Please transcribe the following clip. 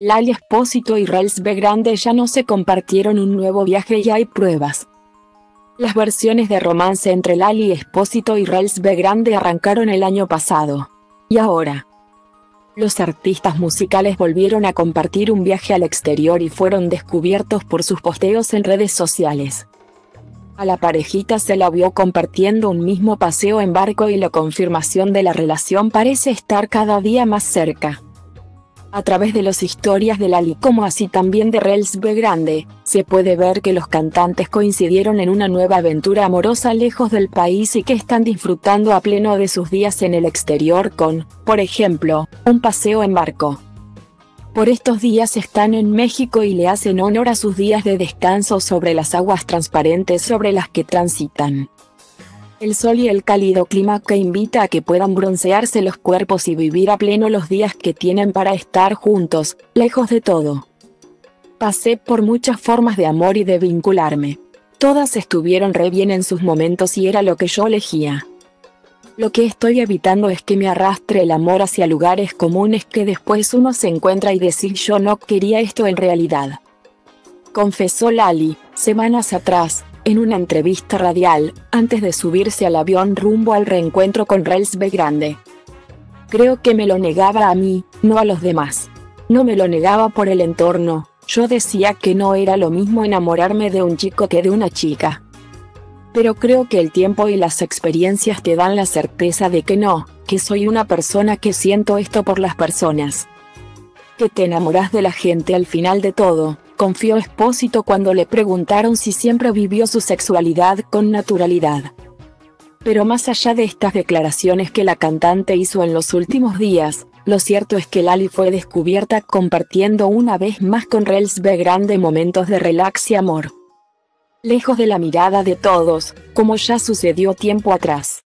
Lali Espósito y Rels B. Grande ya no se compartieron un nuevo viaje y hay pruebas. Las versiones de romance entre Lali Espósito y Rels B. Grande arrancaron el año pasado. Y ahora, los artistas musicales volvieron a compartir un viaje al exterior y fueron descubiertos por sus posteos en redes sociales. A la parejita se la vio compartiendo un mismo paseo en barco y la confirmación de la relación parece estar cada día más cerca. A través de las historias de Lali como así también de Rels. Grande, se puede ver que los cantantes coincidieron en una nueva aventura amorosa lejos del país y que están disfrutando a pleno de sus días en el exterior con, por ejemplo, un paseo en barco. Por estos días están en México y le hacen honor a sus días de descanso sobre las aguas transparentes sobre las que transitan el sol y el cálido clima que invita a que puedan broncearse los cuerpos y vivir a pleno los días que tienen para estar juntos, lejos de todo. Pasé por muchas formas de amor y de vincularme. Todas estuvieron re bien en sus momentos y era lo que yo elegía. Lo que estoy evitando es que me arrastre el amor hacia lugares comunes que después uno se encuentra y decir yo no quería esto en realidad. Confesó Lali, semanas atrás, en una entrevista radial, antes de subirse al avión rumbo al reencuentro con Rels. Grande. Creo que me lo negaba a mí, no a los demás. No me lo negaba por el entorno, yo decía que no era lo mismo enamorarme de un chico que de una chica. Pero creo que el tiempo y las experiencias te dan la certeza de que no, que soy una persona que siento esto por las personas. Que te enamoras de la gente al final de todo, confió Espósito cuando le preguntaron si siempre vivió su sexualidad con naturalidad. Pero más allá de estas declaraciones que la cantante hizo en los últimos días, lo cierto es que Lali fue descubierta compartiendo una vez más con Rels B. Grande momentos de relax y amor. Lejos de la mirada de todos, como ya sucedió tiempo atrás.